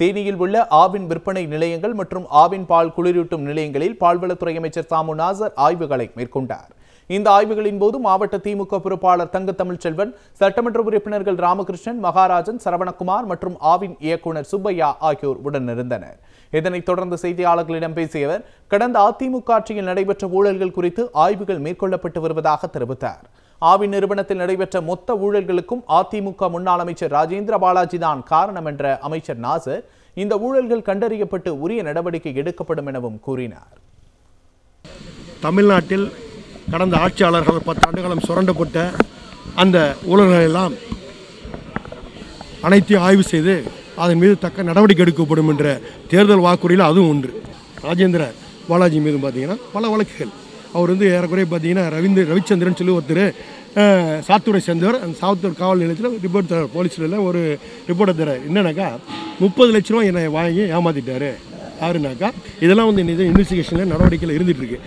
தேனியில் உள்ள ஆவின் விற்பனை நிலையங்கள் மற்றும் ஆவின் பால் குளிரூட்டும் நிலையங்களில் பால்வளத்துறை அமைச்சர் சாமு நாசர் ஆய்வுகளை மேற்கொண்டார். இந்த ஆய்வுகளின் போது மாவட்ட திமுக பொறுப்பாளர் தங்க தமிழ்ச்செல்வன் சட்டமன்ற உறுப்பினர்கள் ராமகிருஷ்ணன் மகாராஜன் சரவணகுமார் மற்றும் ஆவின் இயக்குனர் சுப்பையா ஆகியோர் உடனிருந்தனர். இதனைத் தொடர்ந்து செய்தியாளர்களிடம் பேசிய அவர் கடந்த அதிமுக ஆட்சியில் நடைபெற்ற ஊழல்கள் குறித்து ஆய்வுகள் மேற்கொள்ளப்பட்டு வருவதாக தெரிவித்தார். ஆவின் நிறுவனத்தில் நடைபெற்ற மொத்த ஊழல்களுக்கும் அதிமுக முன்னாள் அமைச்சர் ராஜேந்திர பாலாஜி தான் காரணம் என்ற அமைச்சர் நாசர் இந்த ஊழல்கள் கண்டறியப்பட்டு உரிய நடவடிக்கை எடுக்கப்படும் எனவும் கூறினார். தமிழ்நாட்டில் கடந்த ஆட்சியாளர்கள் பத்து ஆண்டுகாலம் சுரண்டப்பட்ட அந்த ஊழல்கள் எல்லாம் அனைத்தையும் ஆய்வு செய்து அதன் மீது தக்க நடவடிக்கை எடுக்கப்படும் என்ற தேர்தல் வாக்குறுதியில் அதுவும் ஒன்று. ராஜேந்திர பாலாஜி மீது பார்த்தீங்கன்னா பல வழக்குகள். அவர் வந்து ஏறக்குறைய பார்த்தீங்கன்னா ரவீந்திர ரவிச்சந்திரன் சொல்லி ஒருத்தர் சாத்தூரை சேர்ந்தவர். அந்த சாத்தூர் காவல் நிலையத்தில் ரிப்போர்ட் தர போலீஸில் ஒரு ரிப்போர்ட்டை தர என்னன்னாக்கா முப்பது லட்ச ரூபா என்னை வாங்கி ஏமாற்றிட்டாரு யாருனாக்கா இதெல்லாம் வந்து இன்வெஸ்டிகேஷனில் நடவடிக்கையில் இருந்துகிட்ருக்கு